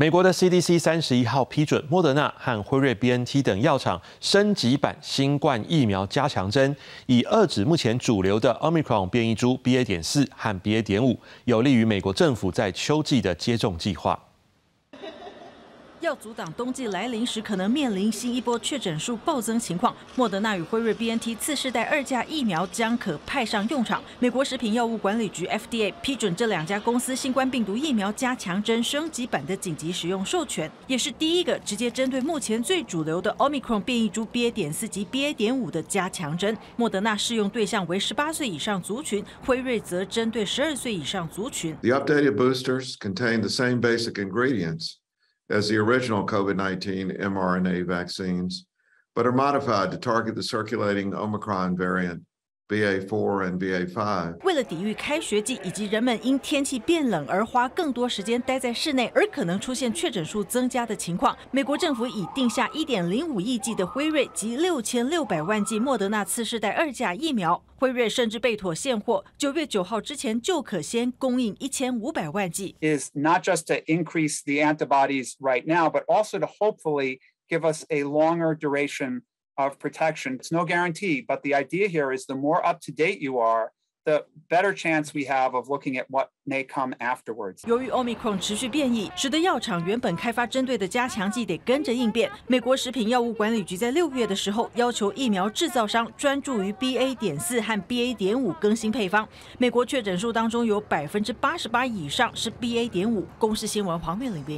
美国的 CDC 三十一号批准莫德纳和辉瑞 BNT 等药厂升级版新冠疫苗加强针，以遏制目前主流的 Omicron 变异株 BA. 点四和 BA. 点五，有利于美国政府在秋季的接种计划。要阻挡冬季来临时可能面临新一波确诊数暴增情况，莫德纳与辉瑞 BNT 次世代二价疫苗将可派上用场。美国食品药物管理局 FDA 批准这两家公司新冠病毒疫苗加强针升级版的紧急使用授权，也是第一个直接针对目前最主流的 Omicron 变异株 BA. 点四及 BA. 点五的加强针。莫德纳适用对象为十八岁以上族群，辉瑞则针对十二岁以上族群。The updated boosters contain the same basic ingredients. As the original COVID 19 mRNA vaccines, but are modified to target the circulating Omicron variant. 为了抵御开学季以及人们因天气变冷而花更多时间待在室内而可能出现确诊数增加的情况，美国政府已定下1.05亿剂的辉瑞及6600万剂莫德纳次世代二价疫苗。辉瑞甚至被妥现货九月九号之前就可先供应一千五百万剂。Is not just to increase the antibodies right now, but also to hopefully give us a longer duration. Of protection. It's no guarantee, but the idea here is the more up to date you are, the better chance we have of looking at what may come afterwards. 由于 Omicron 持续变异，使得药厂原本开发针对的加强剂得跟着应变。美国食品药物管理局在六月的时候要求疫苗制造商专注于 BA. 点四和 BA. 点五更新配方。美国确诊数当中有百分之八十八以上是 BA. 点五。公视新闻黄面领编。